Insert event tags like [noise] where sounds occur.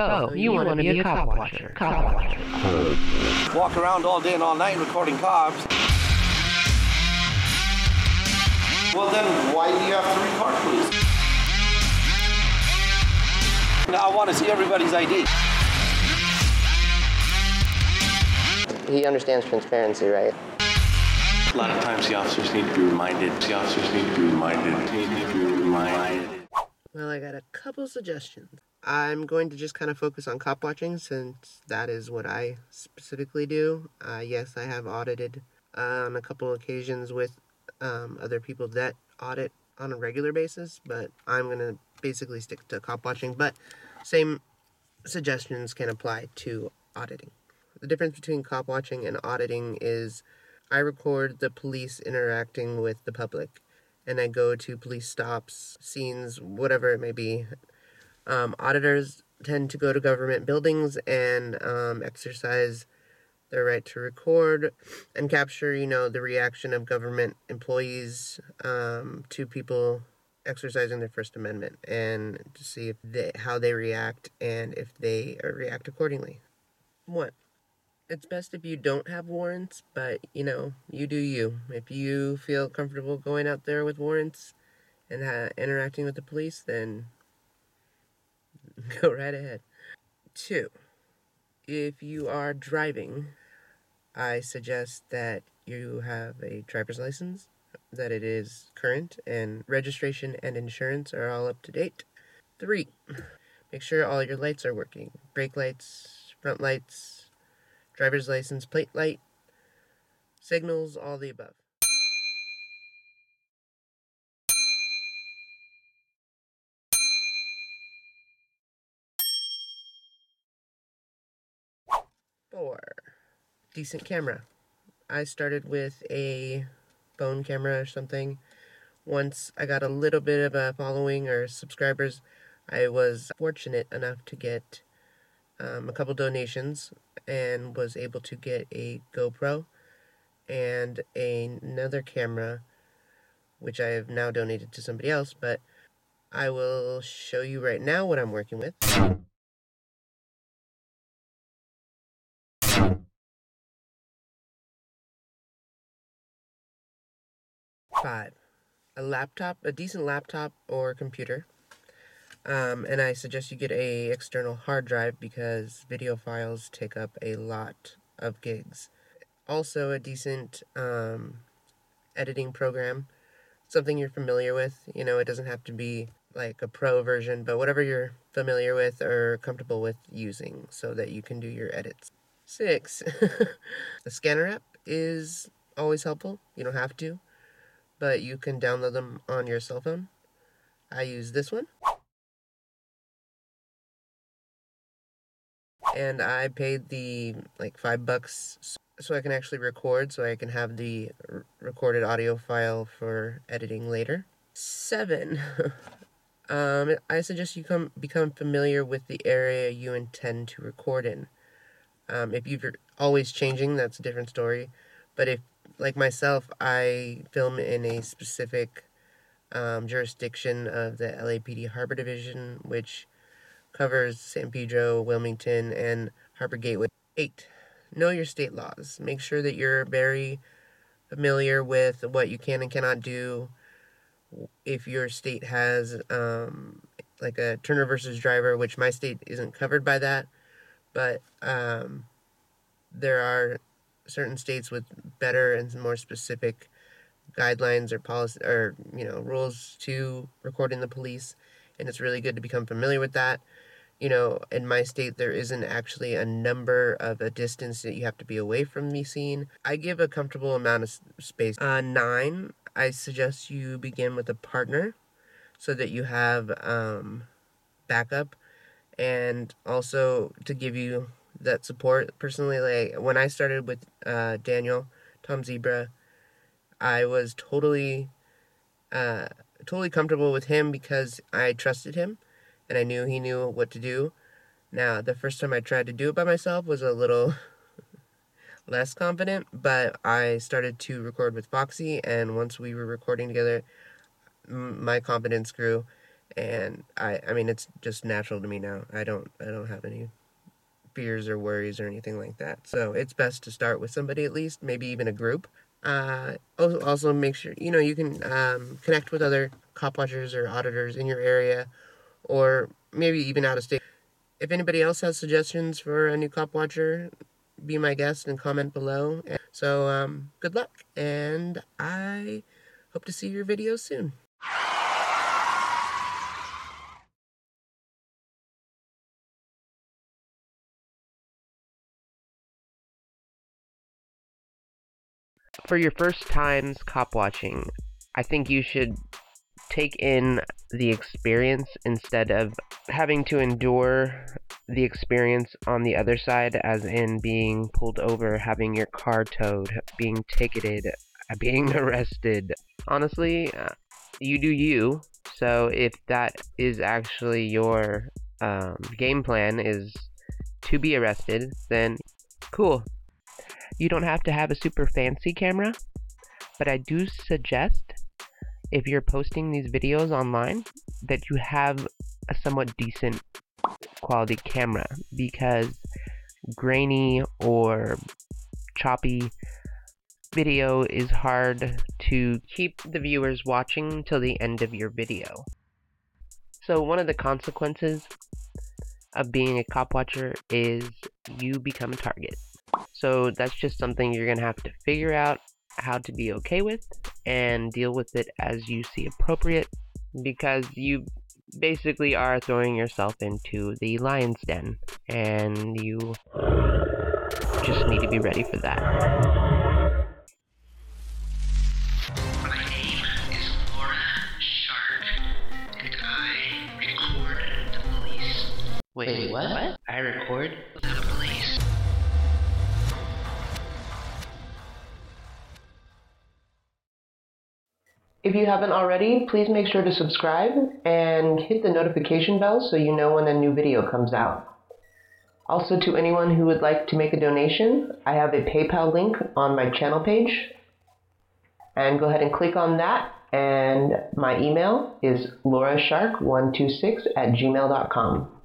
So, you want to be a cop watcher. Cop watcher. Walk around all day and all night recording cops. Well, then why do you have to record police? Now I want to see everybody's ID. He understands transparency, right? A lot of times the officers need to be reminded. The officers need to be reminded. Need to be reminded. Well, I got a couple suggestions. I'm going to just kind of focus on cop watching since that is what I specifically do. Uh, yes, I have audited on a couple occasions with um, other people that audit on a regular basis, but I'm going to basically stick to cop watching. But same suggestions can apply to auditing. The difference between cop watching and auditing is I record the police interacting with the public and I go to police stops, scenes, whatever it may be. Um, auditors tend to go to government buildings and um, exercise their right to record and capture, you know, the reaction of government employees um, to people exercising their First Amendment and to see if they, how they react and if they uh, react accordingly. What? It's best if you don't have warrants, but you know, you do you. If you feel comfortable going out there with warrants and interacting with the police, then [laughs] go right ahead. Two, if you are driving, I suggest that you have a driver's license, that it is current, and registration and insurance are all up to date. Three, make sure all your lights are working brake lights, front lights, driver's license plate light, signals, all the above. Four, decent camera. I started with a phone camera or something. Once I got a little bit of a following or subscribers, I was fortunate enough to get um, a couple donations and was able to get a GoPro and another camera, which I have now donated to somebody else. But I will show you right now what I'm working with. Five, a laptop, a decent laptop or computer. Um, and I suggest you get a external hard drive because video files take up a lot of gigs. Also, a decent um, editing program, something you're familiar with. You know, it doesn't have to be like a pro version, but whatever you're familiar with or comfortable with using so that you can do your edits. Six, [laughs] the scanner app is always helpful. You don't have to, but you can download them on your cell phone. I use this one. And I paid the like five bucks so I can actually record, so I can have the r- recorded audio file for editing later. Seven. [laughs] um, I suggest you come become familiar with the area you intend to record in. Um, if you're always changing, that's a different story. But if, like myself, I film in a specific um, jurisdiction of the LAPD Harbor Division, which covers San Pedro, Wilmington, and Harbor Gateway. Eight, know your state laws. Make sure that you're very familiar with what you can and cannot do. If your state has um, like a Turner versus Driver, which my state isn't covered by that, but um, there are certain states with better and more specific guidelines or policy or you know rules to recording the police. And it's really good to become familiar with that. You know in my state there isn't actually a number of a distance that you have to be away from the scene. I give a comfortable amount of space. Uh, nine i suggest you begin with a partner so that you have um, backup. And also to give you that support. Personally like when i started with uh, daniel tom zebra i was totally uh, totally comfortable with him because i trusted him and i knew he knew what to do. Now the first time i tried to do it by myself was a little [laughs] less confident but i started to record with foxy and once we were recording together m- my confidence grew. And I I mean it's just natural to me now. I don't I don't have any fears or worries or anything like that. So it's best to start with somebody at least, maybe even a group. Uh, also, make sure you know you can um, connect with other cop watchers or auditors in your area, or maybe even out of state. If anybody else has suggestions for a new cop watcher, be my guest and comment below. So um, good luck, and I hope to see your videos soon. For your first times cop watching, I think you should take in the experience instead of having to endure the experience on the other side, as in being pulled over, having your car towed, being ticketed, uh, being [laughs] arrested. Honestly, uh, you do you. So if that is actually your um, game plan is to be arrested, then cool. You don't have to have a super fancy camera, but I do suggest if you're posting these videos online that you have a somewhat decent quality camera because grainy or choppy video is hard to keep the viewers watching till the end of your video. So one of the consequences of being a cop watcher is you become a target. So that's just something you're going to have to figure out how to be okay with and deal with it as you see appropriate because you basically are throwing yourself into the lion's den and you just need to be ready for that. My name is If you haven't already, please make sure to subscribe and hit the notification bell so you know when a new video comes out. Also, to anyone who would like to make a donation, I have a PayPal link on my channel page. And go ahead and click on that. And my email is laurashark126 at gmail.com.